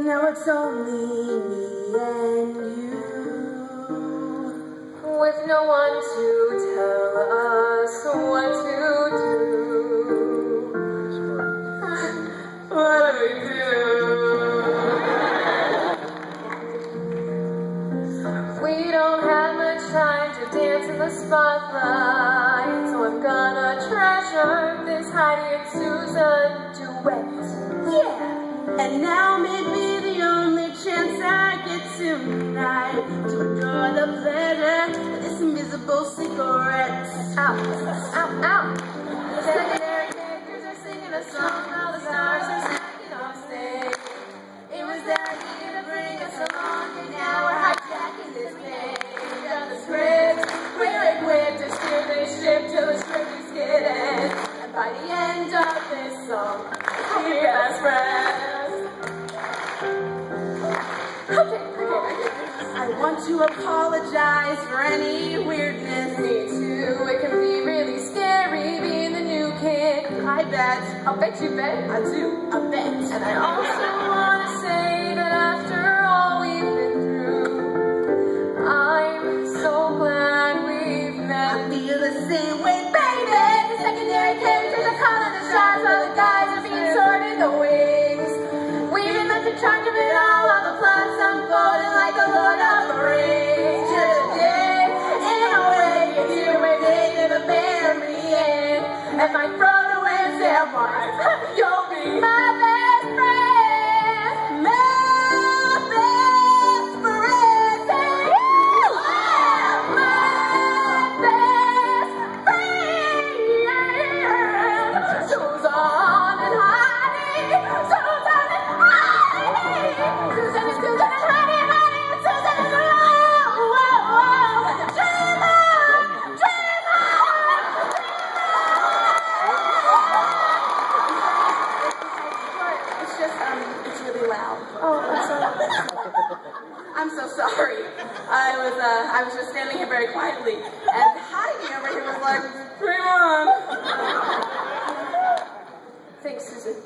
Now it's only me and you. With no one to tell us what to do. What do we do? We don't have much time to dance in the spotlight, so I'm gonna treasure this Heidi and Susan duet. Yeah, Tonight to enjoy the pleasure of this invisible cigarette. Ow, ow, ow. Secondary are singing a song, the stars are. It was their idea to bring us along, and now we're hijacking this the. We're equipped to steer this ship till the script is. And by the end of this song, we'll be best friends. Okay. Want to apologize for any weirdness. Me too, it can be really scary being the new kid. I bet. I'll bet you bet. I do. I bet. And I also want to say that after all we've been through, I'm so glad we've met. I feel the same way, my Frodo and Samwise, you'll be my best friend. My best friend. My best friend. Susan and Heidi. Susan and Heidi. Susan and I'm so sorry. I was, uh, I was just standing here very quietly, and Heidi over here was like, bring on. Thanks, Susan.